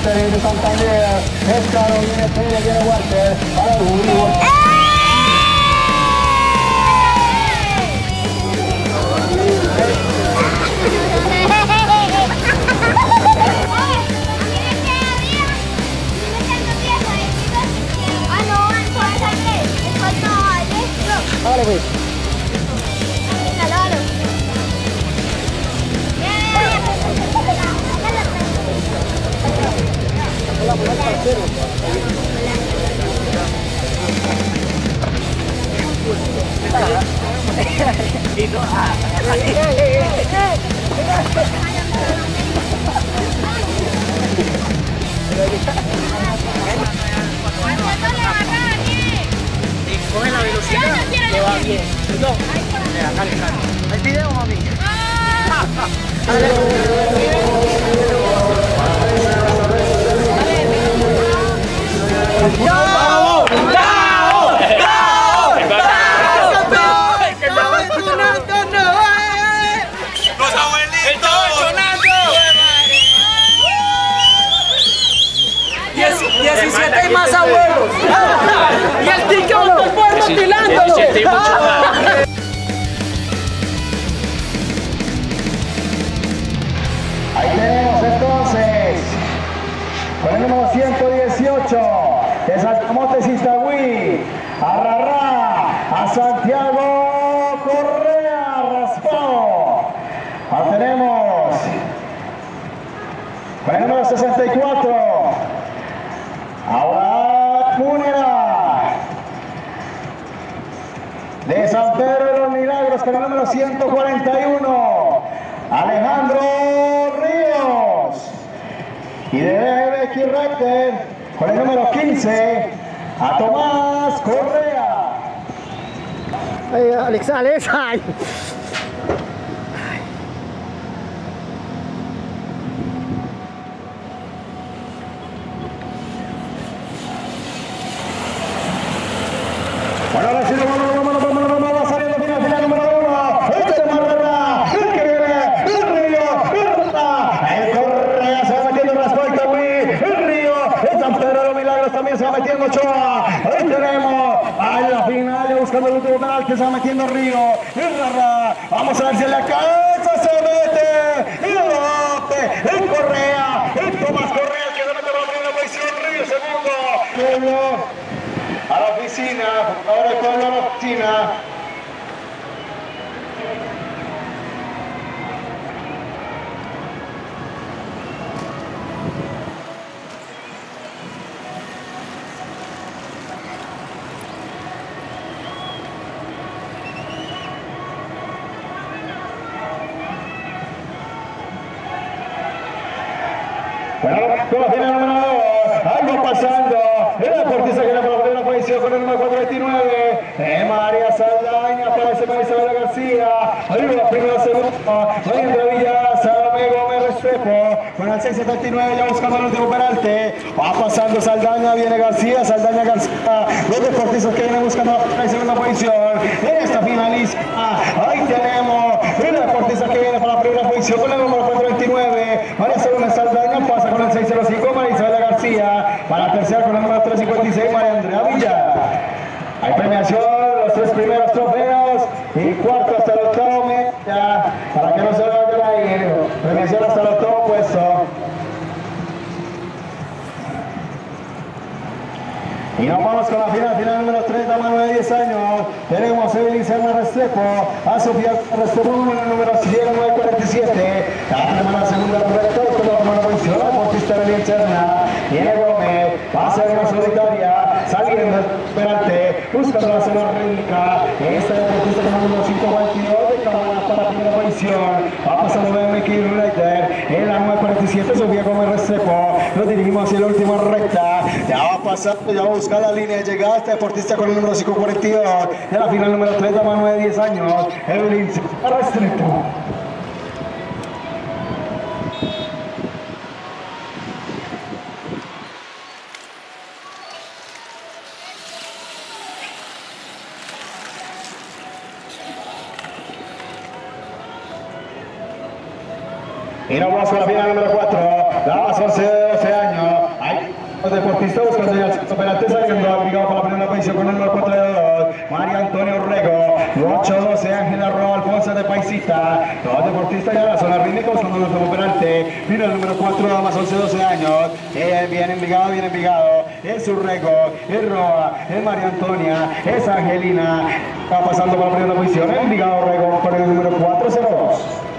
Augusto Cáceres de Santander, Escaro viene Pérez, viene Walter, para Uribe. Ah, no, entonces Coge la velocidad, que va bien. No, mira, cale, cale. ¿El video, mami? ¡Los Ahí tenemos entonces. Con el número 118 de Saltamontes Iztagüí, a Rarrá, a Santiago Correa Raspado. Ahora tenemos. Con el número con el número 141, Alejandro Ríos. Y de BBX Rector con el número 15, a Tomás Correa. Alex, Alex, ay. Bueno, ahora sí, vamos, vamos, vamos, vamos, vamos, vamos, saliendo final, final número uno. Este es Marrera, el que viene, el Río, el Rata, el Correa se va metiendo en Rascoita, el Río, el San Pedro de los Milagros también se va metiendo Ochoa. Ahí tenemos a la final, ya buscando el último penal que se va metiendo Río, el Rara. Vamos a ver si en la cabeza se mete, el El Correa, el Tomás Correa que se mete la primera posición, Río segundo. Pueblo a la oficina, ahora pueblo a la oficina. Bueno, como tiene el número 2, algo pasando. El deportista que viene por la primera posición con el número 429. Eh, María Saldaña ese para Isabela García. Ahí va primero, segundo. Entra Villa, Salomé Gómez Restrepo. Con el 679 ya buscando el último peralte. Va pasando Saldaña, viene García, Saldaña García. Los deportistas que vienen buscando la segunda posición. En esta finalista, ahí tenemos el deportista que viene por la primera posición con el número 429. María Salomé Saldaña pasa con el 605 para Isabela García. Para tercera con la número 356, María Andrea Villa. Hay premiación, los tres primeros trofeos y cuarto hasta el octavo para que no se vayan ahí. Premiación hasta el octavo puesto. Y nos vamos con la final, final número 3, dama de 10 años. Tenemos a Evelyn Serna Restrepo, a Sofía Restrepo, número 947. La la segunda recta, con la posición, la portista Evelyn Serna. Viene Gómez, pasa de una solitaria, saliendo Perante, buscando la zona rítmica. Esta deportista número 522 de Cámara para la primera posición. Va pasando BMX United en la 947, Sofía Gómez Restrepo. Nos dirigimos hacia la última recta. Ya va pasando, ya va a buscar la línea de llegada. Este deportista con el número 542 de la final número 3, dama 9 de 10 años. Evelyn Restrepo. Y nos vamos con la final número 4, damas 11 de 12 años. Hay los deportistas buscando ya el operante saliendo, posición con el número 4 de 2, María Antonio Rego, 8-12 Ángela Roa Alfonso de Paisita, dos deportistas ya la zona rítmica buscando nuestro operante. Mira el número 4, damas 11 de 12 años. Eh, bien envigado, bien envigado. Es Urrego, es Roa, es María Antonia, es Angelina. Va pasando por la primera posición, envigado Rego con el número 402.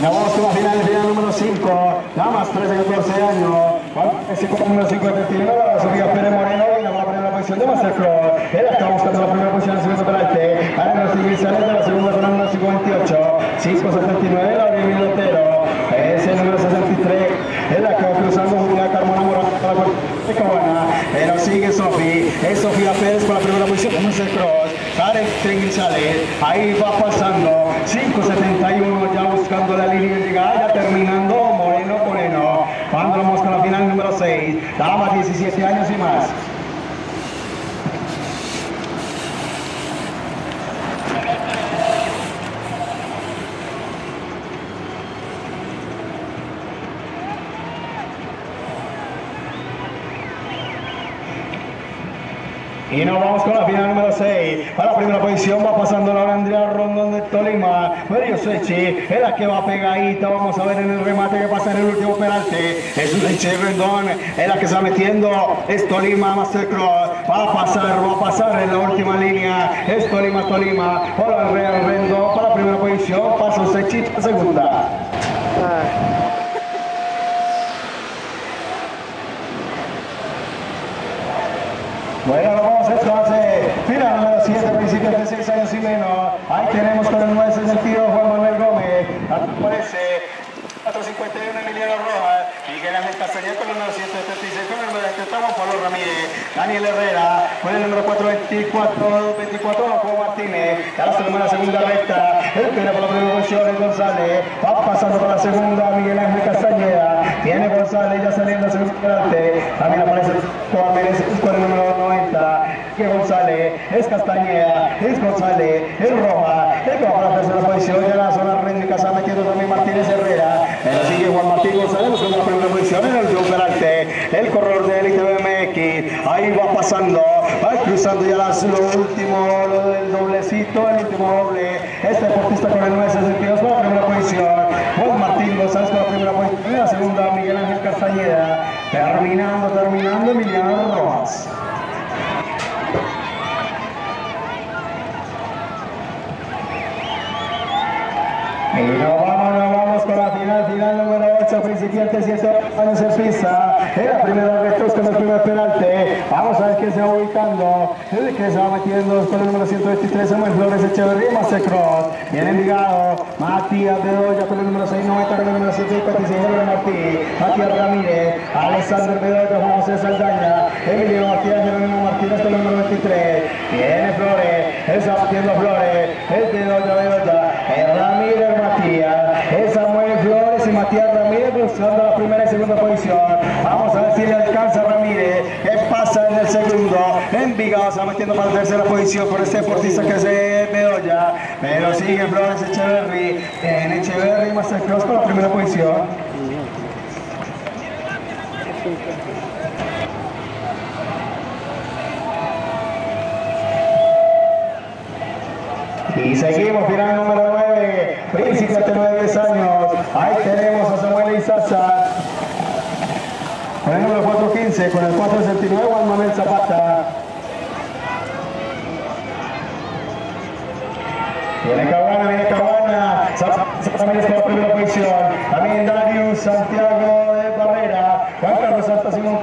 La final, final número 5, damas 13 y 14 años. Con el número 5 de 31, Sofía Pérez Moreno, y la primera posición de Masterclass. Él está buscando la primera posición en segundo penalti. Ahora nos sigue saliendo la segunda con el número 58, 579, Gabriel Milotero. Es el número 63, es la que va cruzando Julián Carmona Morón para la cabana. Pero sigue Sofía, es Sofía Pérez con la primera posición. De Masterclass. Karen Grisales, ahí va pasando, 571 ya buscando la línea de llegada, ya terminando. Moreno Moreno. Cuando vamos con la final número 6, damas 17 años y más. Y nos vamos con la final número 6. Para la primera posición va pasando la Andrea Rondón de Tolima. Mario Sechi es la que va pegadita. Vamos a ver en el remate que pasa en el último penalti. Es un Sechi Rendón. Es la que está metiendo. Es Tolima Mastercross. Va a pasar, va a pasar en la última línea. Es Tolima, Tolima. Hola Real Rendón para la primera posición. Pasa Sechi para segunda. Bueno, nos vamos entonces. Final número 7, principios de 6 años y menos. Ahí tenemos con el 9 sentido Juan Manuel Gómez. Aparece 451 Emiliano Rojas. Miguel Ángel Castañeda con el número 136 con el número 70 Juan Pablo Ramírez. Daniel Herrera con el número 424 24 Juan Martínez. Tenemos en la segunda recta. El que por la primera posición González. Va pasando por la segunda Miguel Ángel Castañeda. Tiene González ya saliendo hacia el delante. También aparece Juan Pérez con el número 90. Que González es Castañeda. Es González. Es Roja. El que va para la tercera posición. Ya la zona rítmica se ha metido también Martínez Herrera. Pero sigue Juan Martín González buscando la primera posición en el delante. El corredor de élite BMX. Ahí va pasando. Cruzando ya las, lo último, lo del doblecito, el último doble. Este deportista con el 962 con la primera posición. Juan Martín González con la primera posición. La segunda, Miguel Ángel Castañeda. Terminando, terminando, Emiliano Rojas. Y nos vamos, nos vamos con la final, final número 8, principiantes 7 años en. En la primera recta con el primer penalti. Vamos a ver quién se va ubicando. El que se va metiendo con el número 123, Samuel Flores Echeverría, Mastercross. Viene Envigado, Matías Bedoya con el número 690, con el número 156, Jorge Martí, Matías Ramírez, Alexander Bedoya, Juan José Saldaña, Emilio Matías, Jerónimo Martínez con el número 23. Viene Flores, él se va metiendo Flores, es Bedoya, Bedoya, es Ramírez Matías, es Samuel Flores y Matías Ramírez buscando la primera y segunda posición. Vamos a ver si le alcanza Ramírez, que pasa en el segundo. Envigado se va metiendo para la tercera posición por este deportista que Bedoya. recta, pero sigue Flores Echeverry, en Echeverry Mastercross con la primera posición. Y seguimos, final número 9, Príncipe de 10 años. Ahí tenemos a Izaza. Con el número 415, con el 469, Juan Manuel Zapata. Viene Caguana, viene Caguana. Zapata está en la primera posición. También Darius Santiago de Barrera. Juan Carlos Santa Simón.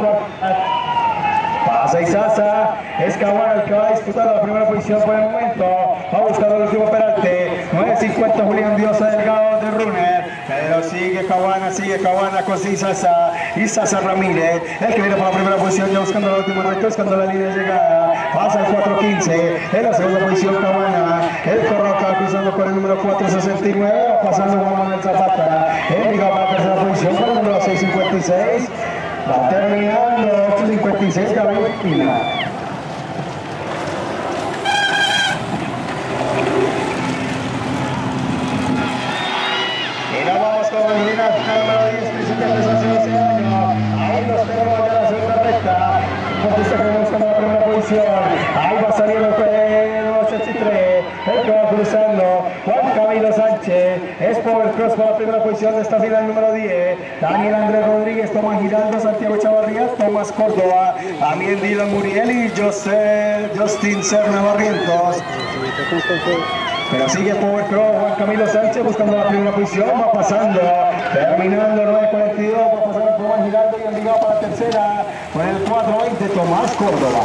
Pasa Isaza, es Caguana el que va a disputar la primera posición por el momento. Va buscando el último peralte. 9.50 Julián Diosa Delgado de Runner. Pero sigue Caguana, sigue Caguana con Isaza. Isaza Ramírez, el que viene por la primera posición, ya buscando el último reto, buscando la línea de llegada. Pasa el 4.15. En la segunda posición Caguana. El Corroca cruzando por el número 4.69. Pasando Juan Manuel Zapata. El Liga para la tercera posición con el número 6.56. Va terminando 8.56 Gabriel Pina. Posición de esta final número 10. Daniel Andrés Rodríguez, Tomás Giraldo, Santiago Chavarrías, Tomás Córdoba. También Dylan Muriel y José, Justin Serna Barrientos. Pero sigue Power Cross, Juan Camilo Sánchez buscando la primera posición, va pasando, terminando el 9.42, va pasando Tomás Giraldo y Envigado para la tercera, con el 4.20 Tomás Córdoba.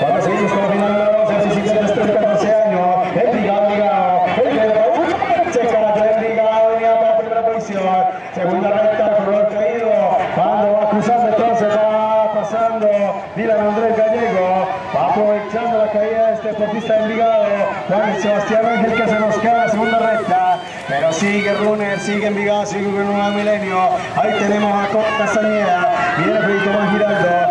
Cuando seguimos con la final número 12, así sigue desde 14 años, Envigado, Envigado, el que se cara Envigado, venía para la primera posición, segunda recta, color caído, cuando va cruzando entonces va pasando Dylan Andrés Gallego, va aprovechando la caída de este deportista de Envigado, Juan Sebastián Ángel que se nos queda en la segunda recta, pero sigue Runner, sigue Envigado, sigue con un nuevo milenio, ahí tenemos a Costa Castañeda, viene Felipe Tomás Giraldo,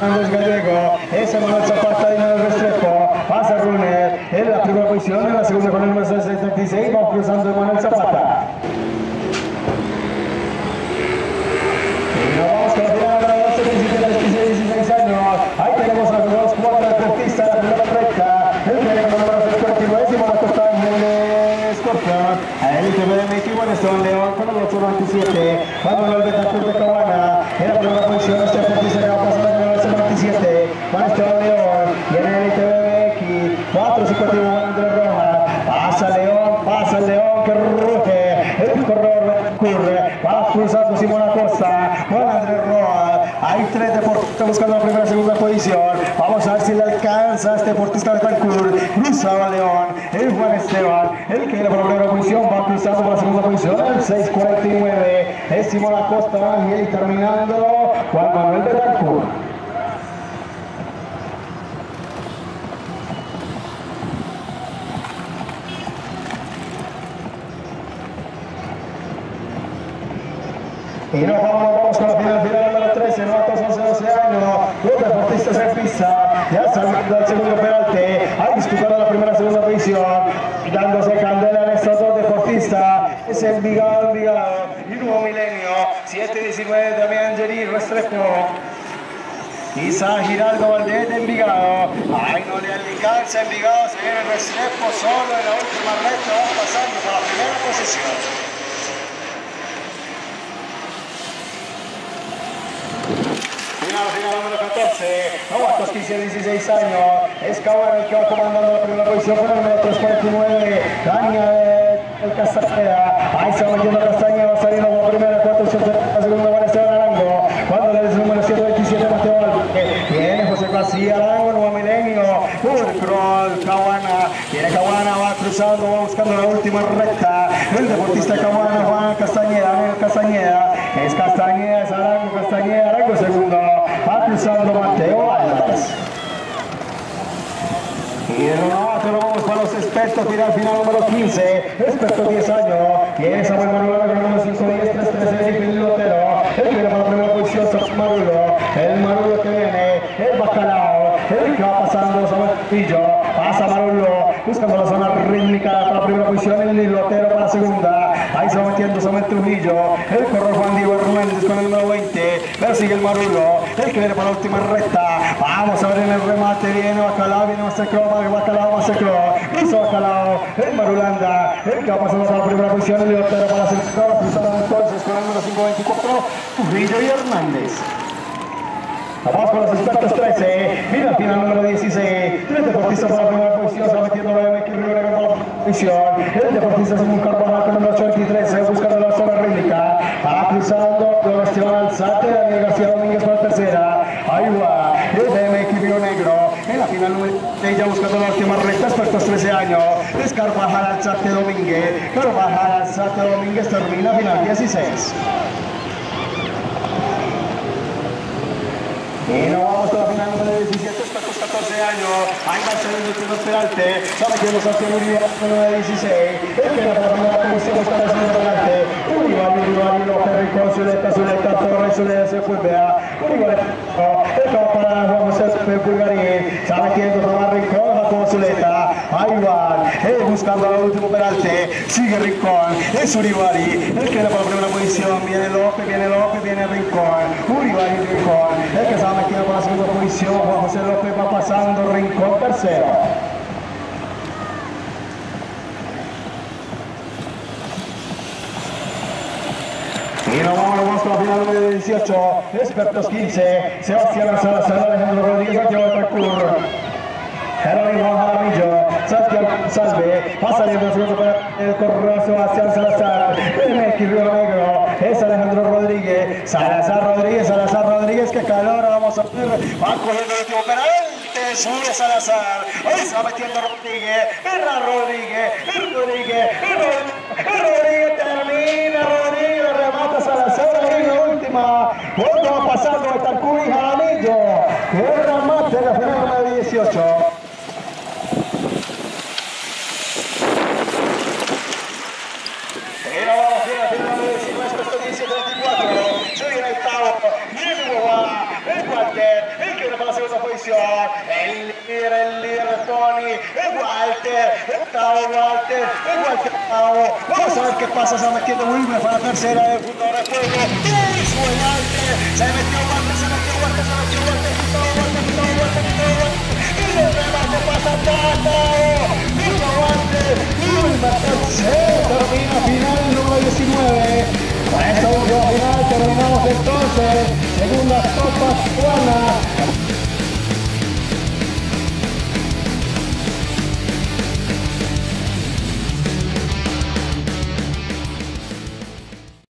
Andrés Gallego, ese Manuel Zapata Manuel Restrepo, pasa Runner, en la primera posición, en la segunda con el número 66, va cruzando Manuel Zapata. Y nos vamos con la final número 12, principio de 15 16 años. Ahí tenemos a los cuatro deportistas de la primera recta. El que viene con el número 59, Simón Acosta Ángeles Corta. A Elite BMX, bueno, Esteban León con el 897. Juan Manuel Betancourt de Cabana. En la primera posición, este deportista que va a pasar con el 897. Juan Esteban León. Y en Elite BMX, 451 Andrés Rojas. Pasa León, pasa el León que ruge. El corredor corre. Va cruzando Simón Acosta. Juan Andrés Rojas. Hay tres deportistas buscando la primera y segunda posición. Vamos a ver si le alcanza a este deportista de Tancur. Cruzaba León. El Juan Esteban. El que viene por la primera posición va cruzando por la segunda posición. El 649. Es Simón Acosta. Y terminando Juan Manuel de Tancur. Y nos vamos, vamos con la final, final número 13, novatos 11, 12 años, los deportistas en pista, ya saliendo al segundo peralte, ahí disputando la primera y segunda posición, dándose candela en estos dos deportistas, es Envigado, Envigado, y Nuevo Milenio, 7-19 también Restrepo. Isa Giraldo Valdés de Envigado. Ay, no le alcanza Envigado. Se viene Restrepo solo en la última recta. Va pasando por la primera posición. Final, final número 14, novatos 15 16 años, es el que va comandando la primera posición con el número 349, Daniel el Castañeda, ahí se va metiendo Castañeda, va saliendo por la primera, 480, la segunda va Esteban Arango, cuando le el número 127 Mateo Alvarez, viene José García Arango, Nuevo Milenio, Urcrol, Caguana, viene Caguana, va cruzando, va buscando la última recta, el Juan Castañeda, es Castañeda, es Castañeda, Arango segundo, va Mateo. Y de los novatos nos vamos para los expertos, final, final número 15, experto 10 años, el número 5, 10, 3, 13, y Felipe Lotero, el para la primera posición, Marulo, el Marulo que viene, el Bacalao, el que va pasando Pillo, pasa Marulo, la segunda. Ahí se va metiendo Samuel Trujillo. El corre Juan Diego Hernández con el número 20. Persigue el Marulo. El que viene para la última recta. Vamos a ver en el remate. Viene Bacalao, viene Masacro, Bacalao, Masacro. Hizo Bacalao. El Marulanda. El que va pasando para la primera posición. El Libertador para la segunda. Cruzando entonces con el número 524. Trujillo y Hernández. Vamos con los expertos 13. Mira final número 16. El deportista para la primera posición. Se va metiendo BMX Rivera con la posición. El deportista Carvajal con el número 83. Buscando la zona rítmica. Cruzando. Sebastián Alzate. Daniel García Domínguez para la tercera. Ahí va. El BMX Río Negro. En la final número 6. Ya buscando la última recta. Expertos 13 años. Es Carvajal Alzate Domínguez. Carvajal Alzate Domínguez termina final 16. Y nos vamos a la final número 17, estos 14 años. A ser el último Peralte. Está metiendo Santiago Uribe, número 16. El que la primera posición está haciendo adelante. Uribe, Uribe, López, Rincón, Zuleta, Zuleta, Torres, Zuleta, se fue, vea. Uribe, el campo para Juan José Bulgarín. Está metiendo Tomás Rincón, Jacobo Zuleta. Ahí va, eh, buscando al último Peralte. Sigue Rincón, es Uribari. El que la primera posición. Viene López, viene López, viene Rincón. Uribari, Rincón. El que está posición. Juan José López va pasando. Rincón tercero. Y nos vamos, con la final número 18, expertos 15, Sebastián Salazar, Alejandro Rodríguez, Santiago Parkour, Jerónimo Jaramillo, Santiago Salve, va saliendo el segundo para el correo Sebastián Salazar, MX Río Negro, es Alejandro Rodríguez, Salazar Rodríguez, Salazar Rodríguez, que calor, vamos a ver, va cogiendo el último penalti, sube Salazar, ahí se va metiendo Rodríguez, Herra Rodríguez, Rodríguez, Rodríguez, termina Rodríguez, remata Salazar ahí la última, otro va pasando Betancourt y Jaramillo, el remate de la final número 18. Era vamos bien, al final número 19, esto 17, 24. Se viene el octavo. Viene Guevara, el Walter, el que viene para la segunda posición. El líder, el líder de Tony, el Walter. Vamos a ver qué pasa, se va metiendo Wilmer para la tercera de fundador de juego. Se metió Walter, se metió Walter, se metió Walter, quitó Walter, quitó Walter, quitó Walter. Y el remate pasa Walter, Wilmer tercero, termina final número 19. Para esta final terminamos entonces segunda Copa Juana.